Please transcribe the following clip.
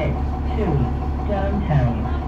6, 2, downtown.